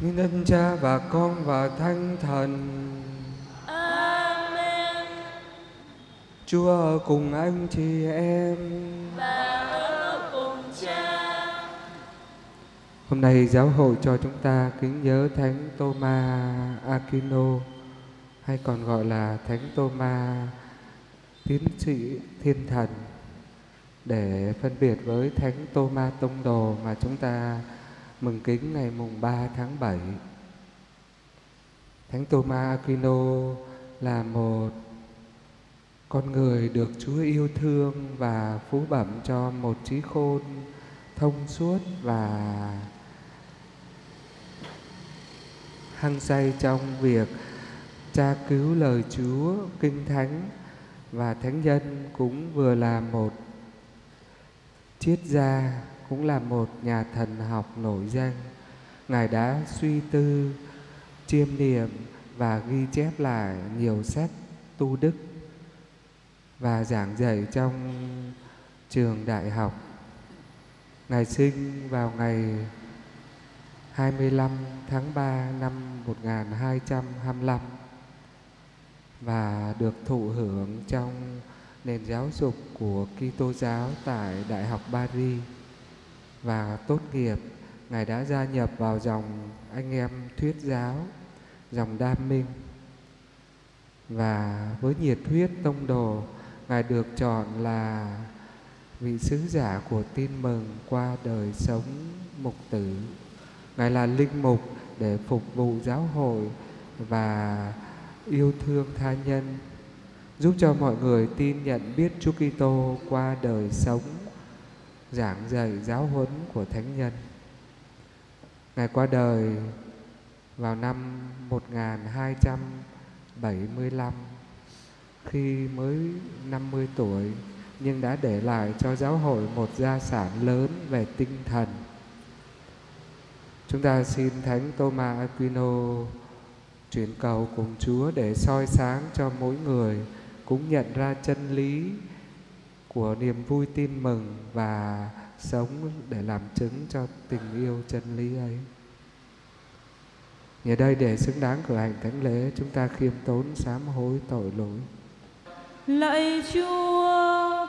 Nhân Cha và Con và Thánh Thần. Amen. Chúa ở cùng anh chị em. Và ở cùng cha. Hôm nay giáo hội cho chúng ta kính nhớ Thánh Thomas Aquino hay còn gọi là Thánh Thomas tiến sĩ thiên thần để phân biệt với Thánh Thomas Tông Đồ mà chúng ta mừng kính ngày mùng 3 tháng 7. Thánh Thomas Aquino là một con người được Chúa yêu thương và phú bẩm cho một trí khôn thông suốt và hăng say trong việc tra cứu lời Chúa, kinh thánh và thánh nhân cũng vừa là một triết gia, cũng là một nhà thần học nổi danh. Ngài đã suy tư, chiêm niệm và ghi chép lại nhiều sách tu đức và giảng dạy trong trường đại học. Ngài sinh vào ngày 25 tháng 3 năm 1225 và được thụ hưởng trong nền giáo dục của Kitô giáo tại Đại học Paris và tốt nghiệp Ngài đã gia nhập vào dòng anh em thuyết giáo, dòng đam minh. Và với nhiệt huyết tông đồ Ngài được chọn là vị sứ giả của tin mừng qua đời sống mục tử. Ngài là linh mục để phục vụ giáo hội và yêu thương tha nhân, giúp cho mọi người tin nhận biết Chúa Kitô qua đời sống, giảng dạy giáo huấn của thánh nhân. Ngài qua đời vào năm 1275 khi mới 50 tuổi, nhưng đã để lại cho giáo hội một gia sản lớn về tinh thần Chúng ta xin Thánh Thomas Aquino chuyển cầu cùng Chúa để soi sáng cho mỗi người cũng nhận ra chân lý của niềm vui tin mừng và sống để làm chứng cho tình yêu chân lý ấy. Nhờ đây để xứng đáng cử hành thánh lễ, chúng ta khiêm tốn sám hối tội lỗi. Lạy Chúa,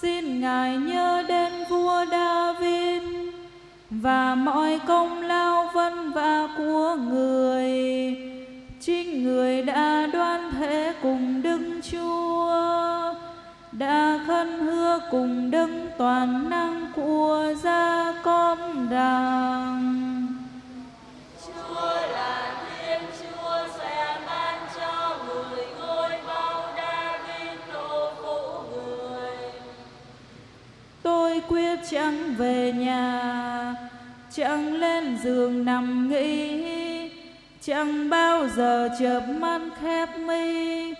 xin Ngài nhớ đến vua David và mọi công lao vân vả của người chính người đã đoan thể cùng đức chúa đã khấn hứa cùng đấng toàn năng của gia con rằng Chúa là Thiên Chúa sẽ ban cho người ngôi bao David nô phụ người. tôi quyết chẳng về nhà chẳng lên giường nằm nghĩ chẳng bao giờ chợp mắt khép mi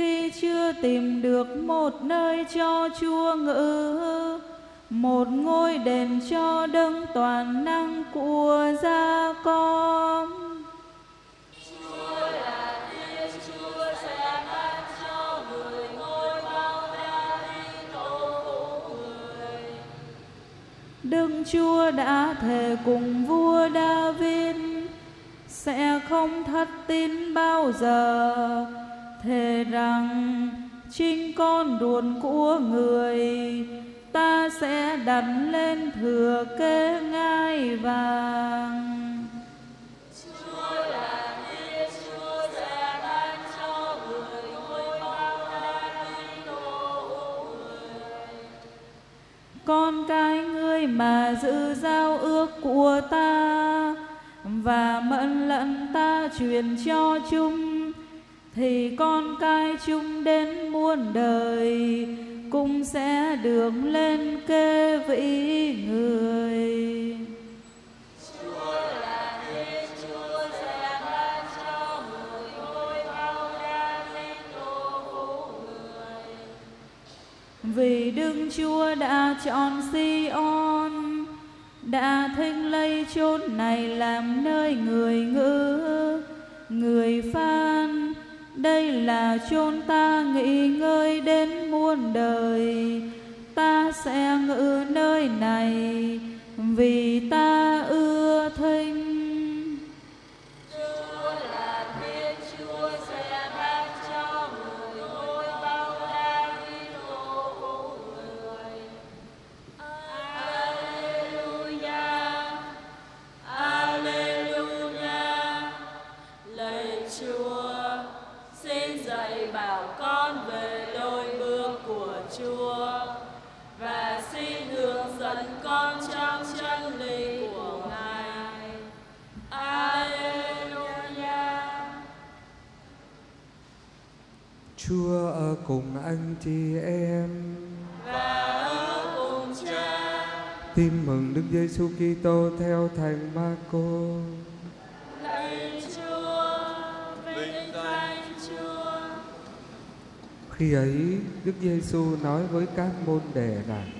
khi chưa tìm được một nơi cho chúa ngự, một ngôi đền cho đấng toàn năng của gia con Chúa là Thiên Chúa sẽ ban cho người ngôi bao người. Đức Chúa đã thề cùng vua David, sẽ không thất tín bao giờ thề rằng chính con ruột của người ta sẽ đặt lên thừa kế ngai vàng Chúa là Thiên Chúa cho người bao người. con cái ngươi mà giữ giao ước của ta và mẫn lẫn ta truyền cho chúng thì con cái chúng đến muôn đời cũng sẽ được lên kế vị người. Vì Đức Chúa đã chọn Sion đã thinh lây chốn này làm nơi người ngữ người phan là chôn ta nghỉ ngơi đến muôn đời. Ta sẽ ngự nơi này vì ta ưa thinh Chúa ở cùng anh chị em. và ở cùng cha Tin mừng Đức Giêsu Kitô theo Thánh Marco. lạy Chúa vinh danh Chúa Khi ấy, Đức Giêsu nói với các môn đệ rằng: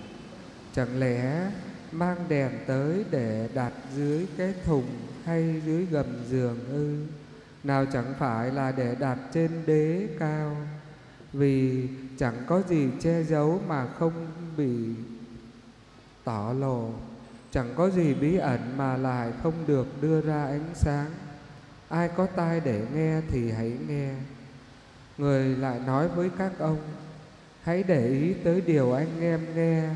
Chẳng lẽ mang đèn tới để đặt dưới cái thùng hay dưới gầm giường ư? Nào chẳng phải là để đặt trên đế cao, vì chẳng có gì che giấu mà không bị tỏ lộ, chẳng có gì bí ẩn mà lại không được đưa ra ánh sáng. Ai có tai để nghe thì hãy nghe. Người lại nói với các ông, hãy để ý tới điều anh em nghe.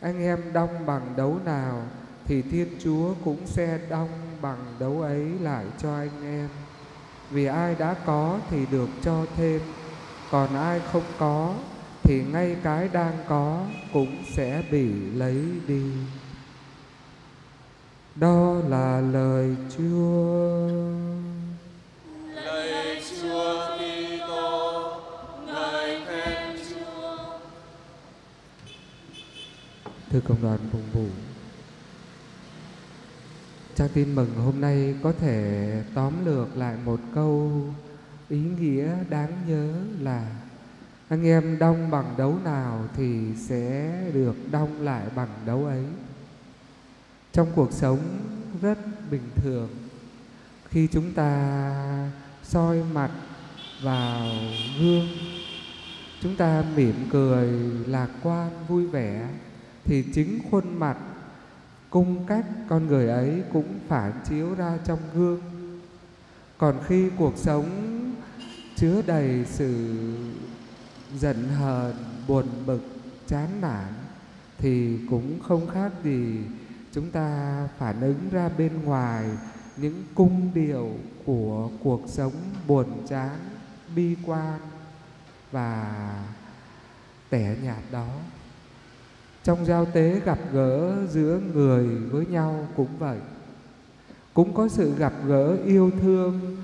Anh em đong bằng đấu nào thì Thiên Chúa cũng sẽ đong bằng đấu ấy lại cho anh em. Vì ai đã có thì được cho thêm, còn ai không có thì ngay cái đang có cũng sẽ bị lấy đi. Đó là lời Chúa. lạy Chúa Kitô ngợi khen Chúa Thưa cộng đoàn vùng vụ Trang tin mừng hôm nay có thể tóm lược lại một câu ý nghĩa đáng nhớ là anh em đong bằng đấu nào thì sẽ được đong lại bằng đấu ấy. Trong cuộc sống rất bình thường, khi chúng ta soi mặt vào gương, chúng ta mỉm cười, lạc quan, vui vẻ, thì chính khuôn mặt, cung cách con người ấy cũng phản chiếu ra trong gương còn khi cuộc sống chứa đầy sự giận hờn, buồn bực, chán nản thì cũng không khác gì chúng ta phản ứng ra bên ngoài những cung điệu của cuộc sống buồn chán, bi quan và tẻ nhạt đó. Trong giao tế gặp gỡ giữa người với nhau cũng vậy. Cũng có sự gặp gỡ yêu thương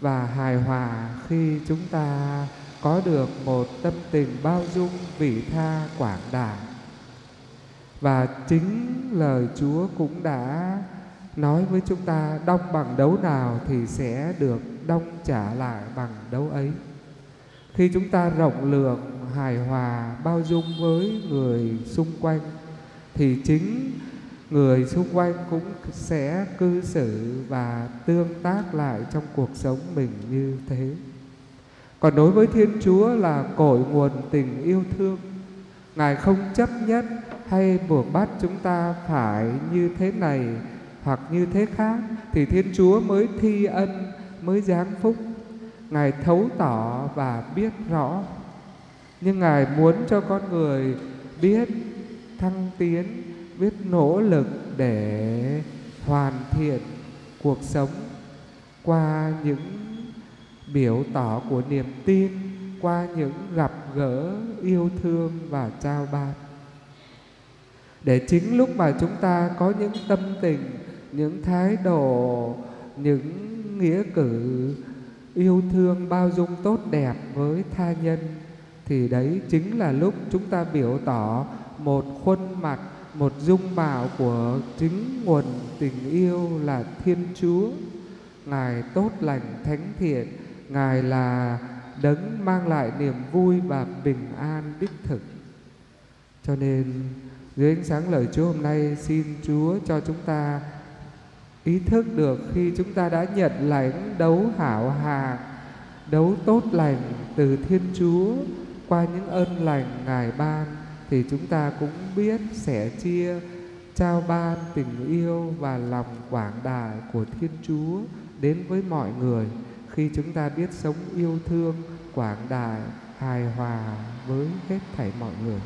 và hài hòa khi chúng ta có được một tâm tình bao dung vị tha quảng đại và chính lời Chúa cũng đã nói với chúng ta, đong bằng đấu nào thì sẽ được đong trả lại bằng đấu ấy. Khi chúng ta rộng lượng, hài hòa, bao dung với người xung quanh, thì chính người xung quanh cũng sẽ cư xử và tương tác lại trong cuộc sống mình như thế. Còn đối với thiên chúa là cội nguồn tình yêu thương. Ngài không chấp nhất hay buộc bắt chúng ta phải như thế này hoặc như thế khác thì thiên chúa mới thi ân, mới giáng phúc. Ngài thấu tỏ và biết rõ. Nhưng ngài muốn cho con người biết thăng tiến biết nỗ lực để hoàn thiện cuộc sống qua những biểu tỏ của niềm tin, qua những gặp gỡ, yêu thương và trao ban. Để chính lúc mà chúng ta có những tâm tình, những thái độ, những nghĩa cử yêu thương bao dung tốt đẹp với tha nhân, thì đấy chính là lúc chúng ta biểu tỏ một khuôn mặt một dung mạo của chính nguồn tình yêu là thiên chúa. Ngài tốt lành, thánh thiện. Ngài là đấng mang lại niềm vui và bình an đích thực. Cho nên, dưới ánh sáng lời chúa hôm nay, xin chúa cho chúng ta ý thức được khi chúng ta đã nhận lãnh đấu hảo hàng đấu tốt lành từ thiên chúa qua những ơn lành ngài ban thì chúng ta cũng biết sẻ chia, trao ban tình yêu và lòng quảng đại của thiên chúa đến với mọi người. Khi chúng ta biết sống yêu thương, quảng đại hài hòa với hết thảy mọi người.